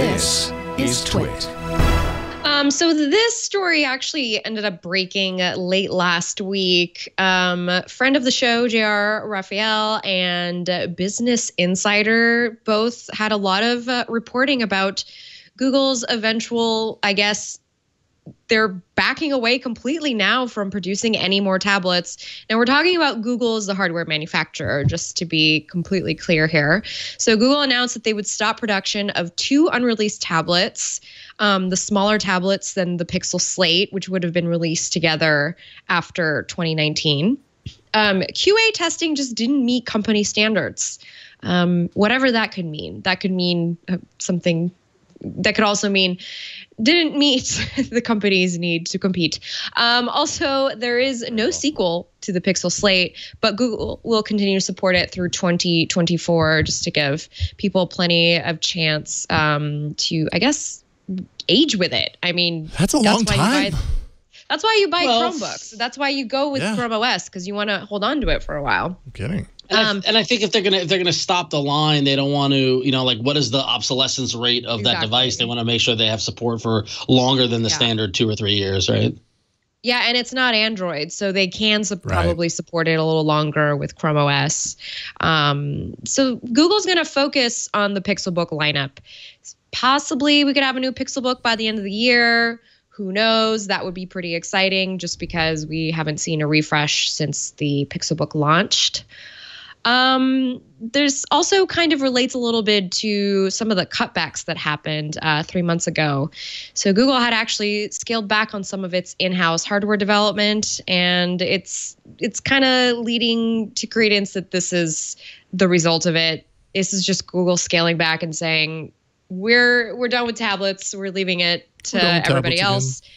This is TWiT. Um, so this story actually ended up breaking late last week. Um, friend of the show, JR Raphael, and uh, Business Insider both had a lot of uh, reporting about Google's eventual, I guess, they're backing away completely now from producing any more tablets. Now we're talking about Google as the hardware manufacturer, just to be completely clear here. So Google announced that they would stop production of two unreleased tablets, um, the smaller tablets than the Pixel Slate, which would have been released together after 2019. Um, QA testing just didn't meet company standards. Um, whatever that could mean. That could mean uh, something that could also mean didn't meet the company's need to compete. Um, also, there is no sequel to the Pixel Slate, but Google will continue to support it through 2024 just to give people plenty of chance um, to, I guess, age with it. I mean, that's a that's long time. Buy, that's why you buy well, Chromebooks. That's why you go with yeah. Chrome OS because you want to hold on to it for a while. I'm kidding. And, um, I, and, I, think if they're gonna if they're gonna stop the line, they don't want to, you know, like what is the obsolescence rate of exactly. that device? They want to make sure they have support for longer than the yeah. standard two or three years, right? Yeah, and it's not Android, so they can su- right. probably support it a little longer with Chrome OS. Um, so Google's going to focus on the Pixelbook lineup. Possibly we could have a new Pixelbook by the end of the year. Who knows? That would be pretty exciting just because we haven't seen a refresh since the Pixelbook launched. Um, there's also kind of relates a little bit to some of the cutbacks that happened uh, three months ago. So Google had actually scaled back on some of its in-house hardware development, and it's it's kind of leading to credence that this is the result of it. This is just Google scaling back and saying we're we're done with tablets. We're leaving it to everybody else. Again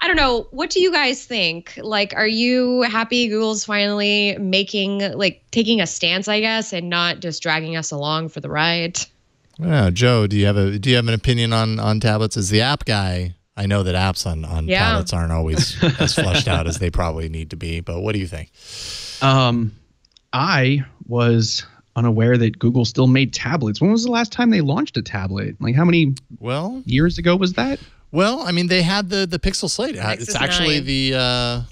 I don't know. What do you guys think? Like, are you happy Google's finally making, like, taking a stance, I guess, and not just dragging us along for the ride? Yeah, Joe, do you have a do you have an opinion on on tablets as the app guy? I know that apps on on yeah. tablets aren't always as fleshed out as they probably need to be, but what do you think? Um, I was unaware that Google still made tablets. When was the last time they launched a tablet? Like how many well years ago was that? Well, I mean, they had the the Pixel Slate. Nexus it's actually 9. the uh,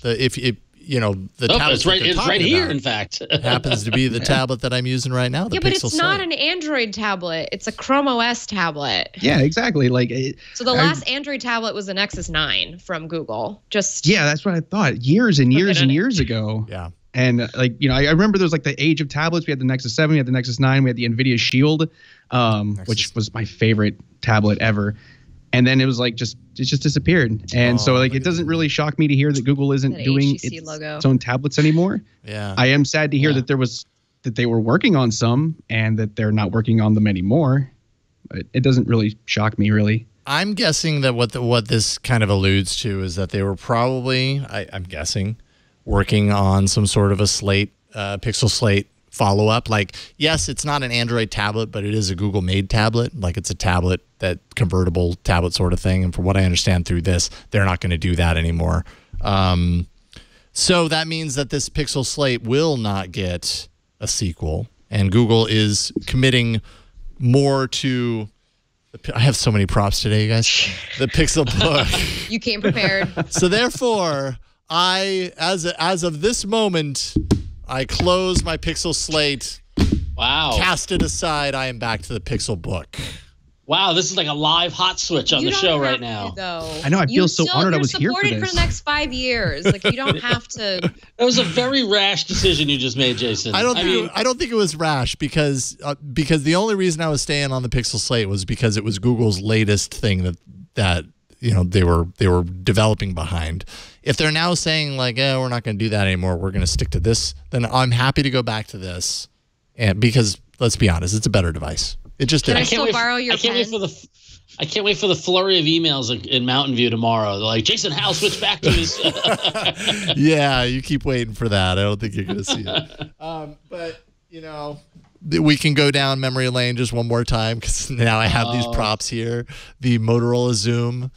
the if it you know the oh, tablet it's right, it's right here. In fact, happens to be the tablet that I'm using right now. yeah, but it's not an Android tablet. It's a Chrome OS tablet. Yeah, exactly. Like it, so, the last I, Android tablet was the Nexus Nine from Google. Just yeah, that's what I thought years and years and years ago. Yeah. And like you know, I, I remember there was like the age of tablets. We had the Nexus Seven, we had the Nexus Nine, we had the Nvidia Shield, um, which was my favorite tablet ever and then it was like just it just disappeared. And oh, so like it doesn't really shock me to hear that google isn't that doing its, its, own tablets anymore. Yeah. I am sad to hear yeah. that there was that they were working on some and that they're not working on them anymore. But it doesn't really shock me really. I'm guessing that what the, what this kind of alludes to is that they were probably I, i'm guessing working on some sort of a slate uh, pixel slate follow up. Like, yes, it's not an Android tablet, but it is a Google made tablet. Like, it's a tablet that convertible tablet sort of thing. And from what I understand through this, they're not going to do that anymore. Um, so that means that this Pixel Slate will not get a sequel, and Google is committing more to. I have so many props today, you guys. The Pixel Book. you came prepared. so therefore, I, as as of this moment, I close my Pixel slate. Wow. Cast it aside. I am back to the Pixelbook. Wow, this is like a live hot switch on you the show right now. To, though. I know. I feel you so still, honored I was here for this. for the next five years. Like you don't have to. That was a very rash decision you just made, Jason. I don't. I think mean, it, I don't think it was rash because uh, because the only reason I was staying on the Pixel slate was because it was Google's latest thing that that you know they were they were developing behind. If they're now saying like, "eh, we're not going to do that anymore. We're going to stick to this," then I'm happy to go back to this, and because let's be honest, it's a better device. It just can is. I still borrow your? I can't pen? wait for the. I can't wait for the flurry of emails in Mountain View tomorrow. They're like, Jason Howell switch back to his. yeah, you keep waiting for that. I don't think you're going to see it. Um, but, you know, we can go down memory lane just one more time because now I have oh. these props here. The Motorola Xoom,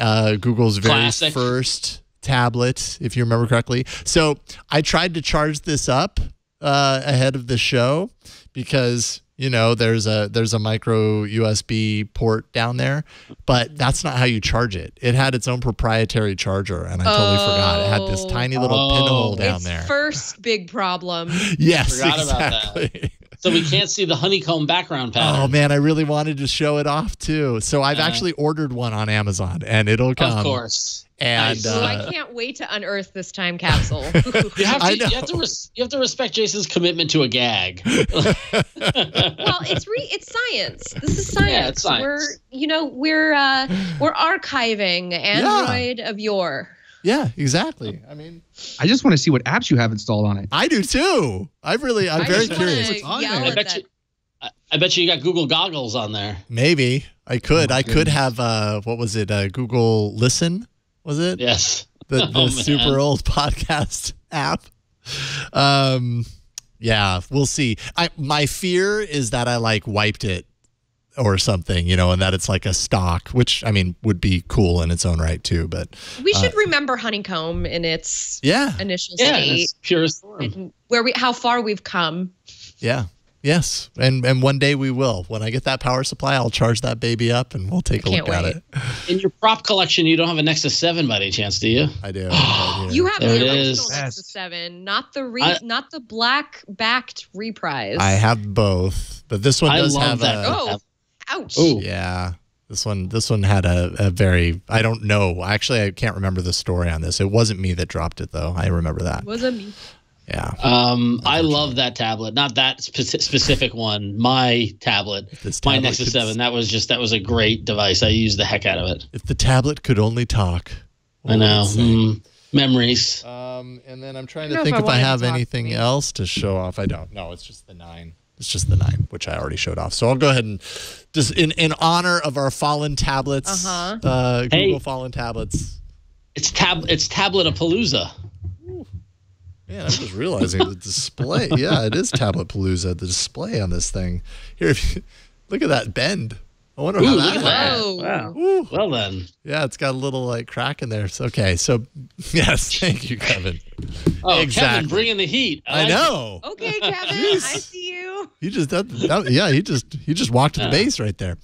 uh, Google's very Classic. first tablet, if you remember correctly. So I tried to charge this up uh, ahead of the show because You know, there's a there's a micro USB port down there, but that's not how you charge it. It had its own proprietary charger, and I totally forgot. It had this tiny little Oh. pinhole down its there. first big problem. yes, Forgot about that. exactly. So we can't see the honeycomb background pattern. Oh man, I really wanted to show it off too. So I've Uh, actually ordered one on Amazon, and it'll come. of course. And Nice. Ooh, uh, I can't wait to unearth this time capsule. You have I to. You have to. Res- you have to respect Jason's commitment to a gag. well, it's re- it's science. This is science. Yeah, it's science. We're you know we're uh, we're archiving Android of yore. Yeah, exactly. I mean, I just want to see what apps you have installed on it. I do too. I really, I'm I very just wanna curious. on there? I bet you. I, I bet you you got Google goggles on there. Maybe I could. Oh, I could have. Uh, what was it? Uh, Google Listen. Was it Yes. the, the Oh, super old podcast app? Um, yeah, we'll see. I my fear is that I like wiped it or something, you know, and that it's like a stock, which I mean would be cool in its own right too. But We should uh, remember honeycomb in its yeah, initial Yeah. state, its purest form. where we how far we've come. yeah, yes, and and one day we will. When I get that power supply, I'll charge that baby up, and we'll take a Can't look at wait. it. In your prop collection, you don't have a Nexus Seven by any chance, do you? I do. I do. You have There the original is. Nexus Seven, not the re- I- not the black backed reprise. I have both, but this one I does love have that. a. Oh. Ouch. Ooh. Yeah. This one this one had a, a very I don't know. Actually I can't remember the story on this. It wasn't me that dropped it though. I remember that. Wasn't me. Yeah. Um, I love that tablet. Not that speci- specific one. My tablet, This my tablet Nexus Seven. That was just that was a great device. I used the heck out of it. If the tablet could only talk. I know. Mm, memories. Um and then I'm trying to think know if if I I wanted to have talk to anything else to show off. I don't. No, it's just the 9. It's just the 9, which I already showed off. So I'll go ahead and just in in honor of our fallen tablets, Uh-huh. uh Google Hey. fallen tablets. It's tab. It's tablet of Palooza. Man, I was just realizing the display. Yeah, it is Tablet Palooza. The display on this thing. Here, if you, look at that bend. I wonder Ooh, how look that. at that. Wow. Ooh. Well then. Yeah, it's got a little like crack in there. So, okay, so yes, thank you, Kevin. Oh, Exactly. Kevin, bringing the heat. I like it. know. Okay, Kevin, I see you. You just that, that yeah, he just he just walked to the base right there.